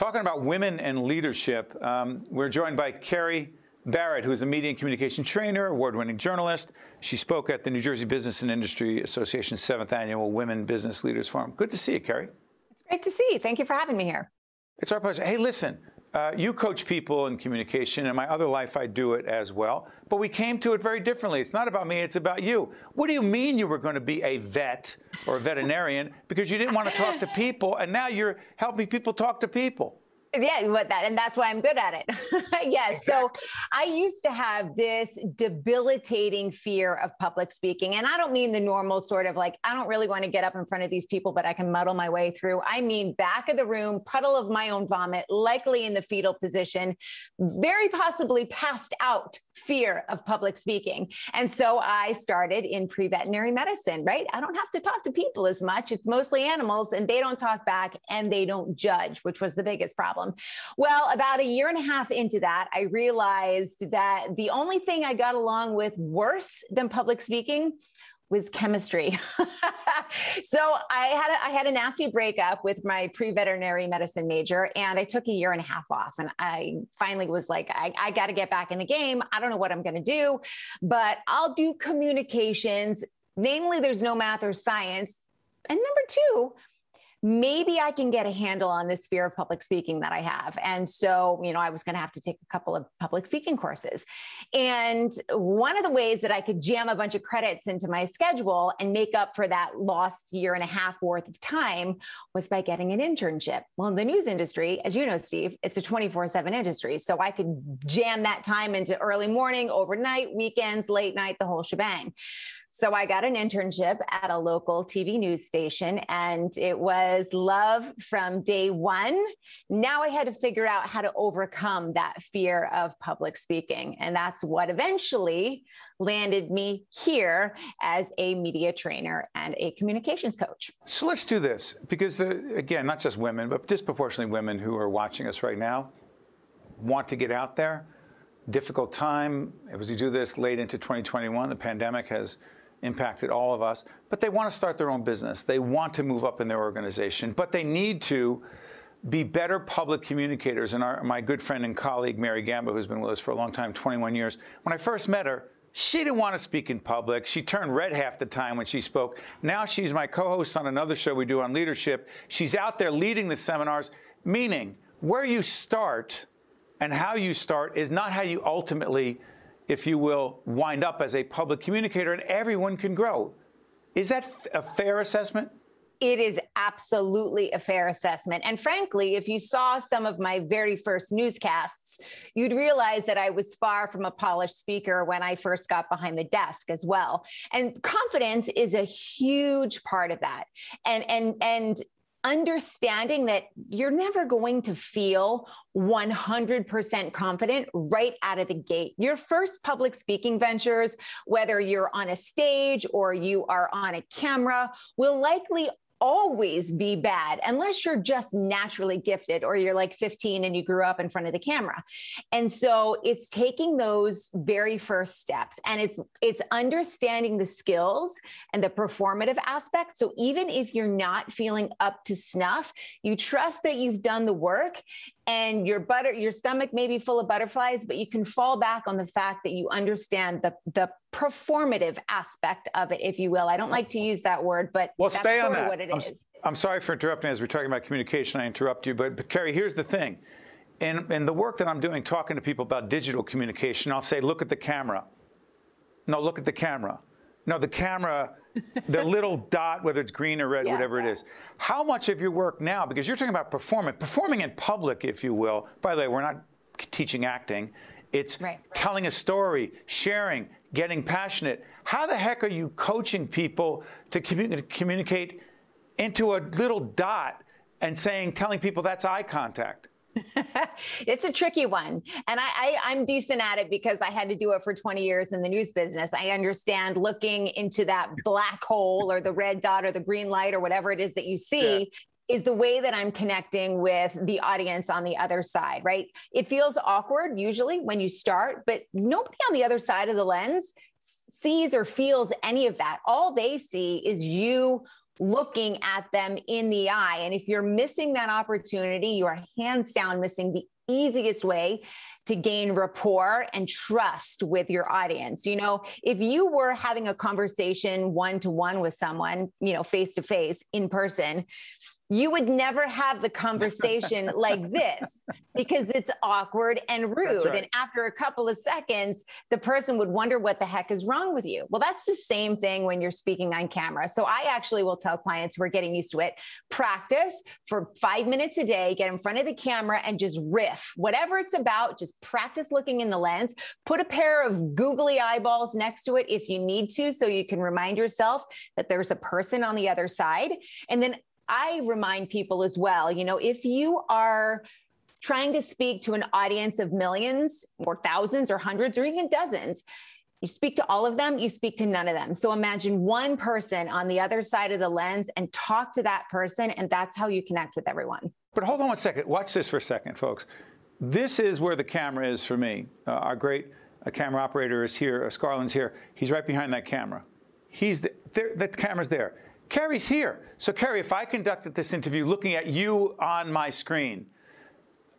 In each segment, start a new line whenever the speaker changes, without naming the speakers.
Talking about women and leadership, um, we're joined by Kerry Barrett, who is a media and communication trainer, award winning journalist. She spoke at the New Jersey Business and Industry Association's seventh annual Women Business Leaders Forum. Good to see you, Kerry.
It's great to see you. Thank you for having me here.
It's our pleasure. Hey, listen, uh, you coach people in communication. In my other life, I do it as well. But we came to it very differently. It's not about me, it's about you. What do you mean you were going to be a vet or a veterinarian because you didn't want to talk to people, and now you're helping people talk to people?
Yeah, what that, and that's why I'm good at it. yes. Exactly. So I used to have this debilitating fear of public speaking. And I don't mean the normal sort of like, I don't really want to get up in front of these people, but I can muddle my way through. I mean, back of the room, puddle of my own vomit, likely in the fetal position, very possibly passed out fear of public speaking. And so I started in pre veterinary medicine, right? I don't have to talk to people as much. It's mostly animals and they don't talk back and they don't judge, which was the biggest problem problem. Well, about a year and a half into that, I realized that the only thing I got along with worse than public speaking was chemistry. so I had a, I had a nasty breakup with my pre-veterinary medicine major, and I took a year and a half off. And I finally was like, I, I got to get back in the game. I don't know what I'm going to do, but I'll do communications. Namely, there's no math or science. And number two, maybe I can get a handle on this fear of public speaking that I have. And so, you know, I was going to have to take a couple of public speaking courses. And one of the ways that I could jam a bunch of credits into my schedule and make up for that lost year and a half worth of time was by getting an internship. Well, in the news industry, as you know, Steve, it's a 24 7 industry. So I could jam that time into early morning, overnight, weekends, late night, the whole shebang. So I got an internship at a local TV news station and it was love from day one. Now I had to figure out how to overcome that fear of public speaking. And that's what eventually landed me here as a media trainer and a communications coach.
So let's do this because, again, not just women, but disproportionately women who are watching us right now want to get out there. Difficult time as we do this late into 2021. The pandemic has impacted all of us, but they want to start their own business. They want to move up in their organization, but they need to be better public communicators. And our, my good friend and colleague, Mary Gamba, who's been with us for a long time, 21 years, when I first met her, she didn't want to speak in public. She turned red half the time when she spoke. Now she's my co host on another show we do on leadership. She's out there leading the seminars, meaning where you start and how you start is not how you ultimately if you will, wind up as a public communicator and everyone can grow. Is that a fair assessment?
It is absolutely a fair assessment. And frankly, if you saw some of my very first newscasts, you'd realize that I was far from a polished speaker when I first got behind the desk as well. And confidence is a huge part of that. And and and understanding that you're never going to feel 100% confident right out of the gate. Your first public speaking ventures, whether you're on a stage or you are on a camera, will likely always be bad unless you're just naturally gifted or you're like 15 and you grew up in front of the camera. And so it's taking those very first steps and it's it's understanding the skills and the performative aspect. So even if you're not feeling up to snuff, you trust that you've done the work and your butter your stomach may be full of butterflies but you can fall back on the fact that you understand the the performative aspect of it if you will. I don't like to use that word but
well,
that's
stay
sort
that.
of what it
I'm,
is.
I'm sorry for interrupting as we're talking about communication. I interrupt you but, but kerry here's the thing. In, in the work that i'm doing talking to people about digital communication i'll say look at the camera. No look at the camera no the camera the little dot, whether it's green or red, yeah, whatever yeah. it is. How much of your work now, because you're talking about performing, performing in public, if you will. By the way, we're not teaching acting. It's right, right. telling a story, sharing, getting passionate. How the heck are you coaching people to commun- communicate into a little dot and saying, telling people that's eye contact?
it's a tricky one. And I, I, am decent at it because I had to do it for 20 years in the news business. I understand looking into that black hole or the red dot or the green light or whatever it is that you see. Yeah. Is the way that I'm connecting with the audience on the other side, right? It feels awkward usually when you start, but nobody on the other side of the lens sees or feels any of that. All they see is you looking at them in the eye. And if you're missing that opportunity, you are hands down missing the easiest way to gain rapport and trust with your audience. You know, if you were having a conversation one to one with someone, you know, face to face in person, you would never have the conversation like this because it's awkward and rude. Right. And after a couple of seconds, the person would wonder what the heck is wrong with you. Well, that's the same thing when you're speaking on camera. So I actually will tell clients who are getting used to it practice for five minutes a day, get in front of the camera and just riff. Whatever it's about, just practice looking in the lens. Put a pair of googly eyeballs next to it if you need to, so you can remind yourself that there's a person on the other side. And then I remind people as well, you know, if you are trying to speak to an audience of millions or thousands or hundreds or even dozens, you speak to all of them, you speak to none of them. So imagine one person on the other side of the lens and talk to that person, and that's how you connect with everyone.
But hold on one second. Watch this for a second, folks. This is where the camera is for me. Uh, our great uh, camera operator is here. Uh, Scarlin's here. He's right behind that camera. He's the, there, that camera's there. Kerry's here. So, Kerry, if I conducted this interview looking at you on my screen,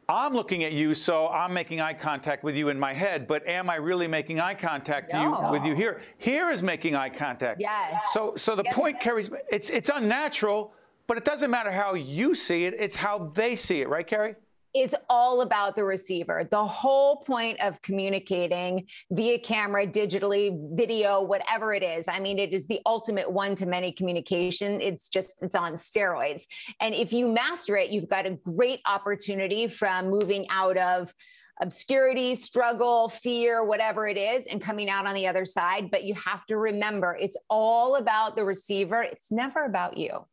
I'm looking at you, so I'm making eye contact with you in my head, but am I really making eye contact no. you, with you here? Here is making eye contact.
Yes.
So, so the yes. point, Kerry's, it's, it's unnatural, but it doesn't matter how you see it, it's how they see it, right, Kerry?
It's all about the receiver. The whole point of communicating via camera, digitally, video, whatever it is. I mean, it is the ultimate one to many communication. It's just, it's on steroids. And if you master it, you've got a great opportunity from moving out of obscurity, struggle, fear, whatever it is, and coming out on the other side. But you have to remember it's all about the receiver, it's never about you.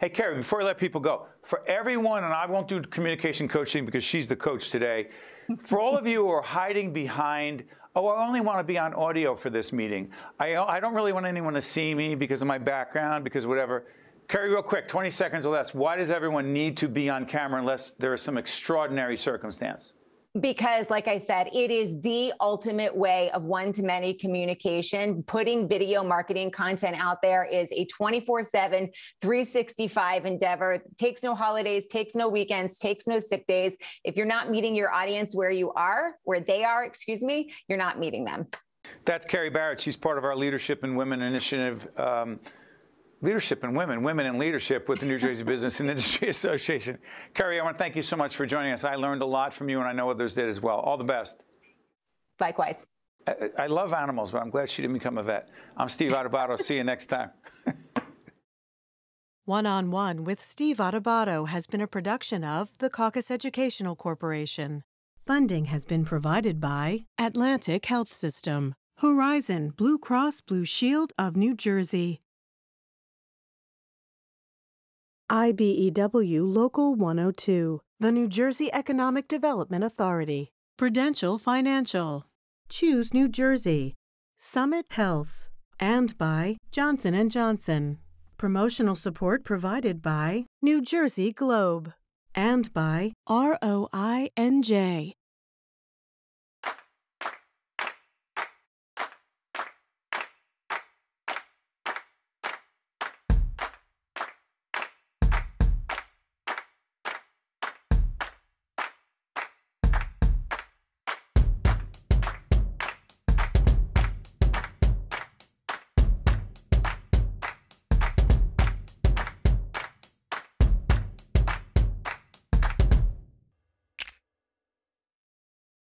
Hey, Kerry, before I let people go, for everyone, and I won't do communication coaching because she's the coach today, for all of you who are hiding behind, oh, I only want to be on audio for this meeting. I, I don't really want anyone to see me because of my background, because whatever. Kerry, real quick, 20 seconds or less. Why does everyone need to be on camera unless there is some extraordinary circumstance?
Because like i said it is the ultimate way of one-to-many communication. Putting video marketing content out there is a 24-7 365 endeavor. Takes no holidays takes no weekends takes no sick days. If you're not meeting your audience where you are where they are excuse me you're not meeting them.
That's kerry barrett. She's part of our leadership and women initiative um, Leadership and Women, Women in Leadership with the New Jersey Business and Industry Association. Kerry, I want to thank you so much for joining us. I learned a lot from you, and I know others did as well. All the best.
Likewise.
I, I love animals, but I'm glad she didn't become a vet. I'm Steve Adubato. See you next time.
One on One with Steve Adubato has been a production of the Caucus Educational Corporation. Funding has been provided by Atlantic Health System, Horizon Blue Cross Blue Shield of New Jersey. IBEW Local 102, the New Jersey Economic Development Authority, Prudential Financial, Choose New Jersey, Summit Health, and by Johnson & Johnson. Promotional support provided by New Jersey Globe. And by ROINJ